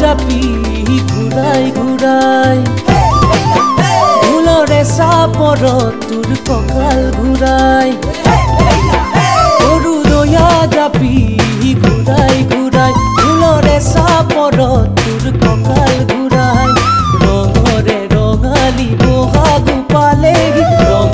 জাপি ঘূৰাই ঘূৰাই। ফুলৰে চাপৰত তোৰ কঁকাল ঘূৰাই। সৰু দয়া জাপি ঘূৰাই ঘূৰাই। ফুলৰে চাপৰত তোৰ কঁকাল ঘূৰাই। ৰঙৰে ৰঙালী বহাগো পালেহি ৰঙৰে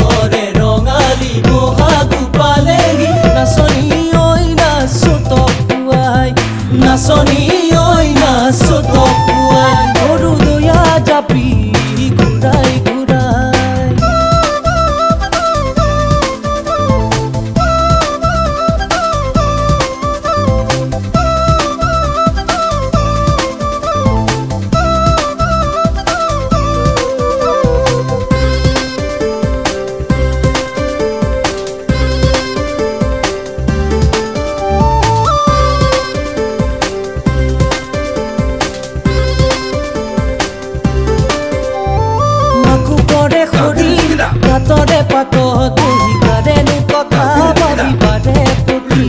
গাতৰে পাতত বহি কাৰেনো কথা ভাবি পাৰে প্ৰতি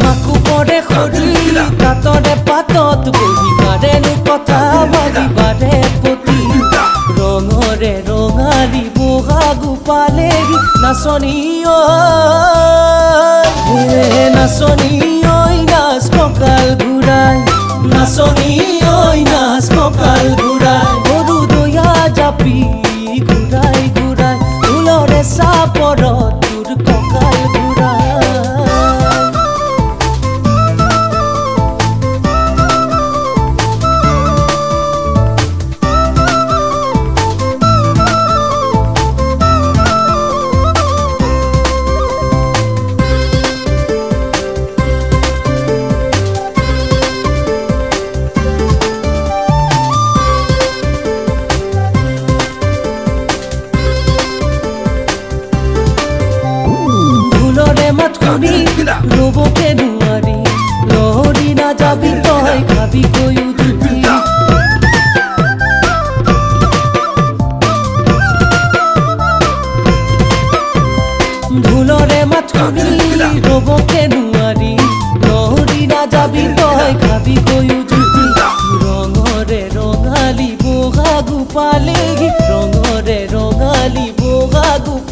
মাকো কৰে খৰি গাতৰে পাতত বহি কাৰেনো কথা ভাবি পাৰে প্ৰতি ৰঙৰে ৰঙালী বহাগো পালেহি নাচনী ঐ ৰবকে নোৱাৰি লহৰি নাযাবি তই খাবি কৈও জুতি ঢোলৰে মাত শুনি ৰবকে নোৱাৰি লহৰি নাযাবি তই খাবি কৈও জুতি ৰঙৰে ৰঙালী বহাগো পালেহি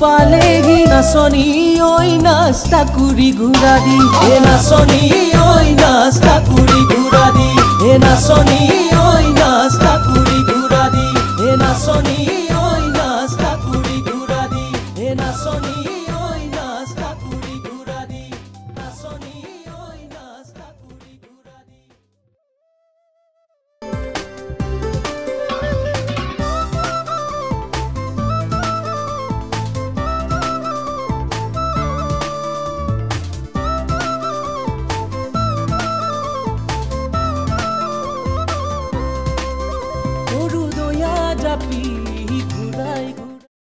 পালেহি নাচনী ঐ নাচ তাকুৰি ঘূৰা দি হে নাচনী ঐ নাচ তাকুৰি ঘূৰা দি হে নাচনী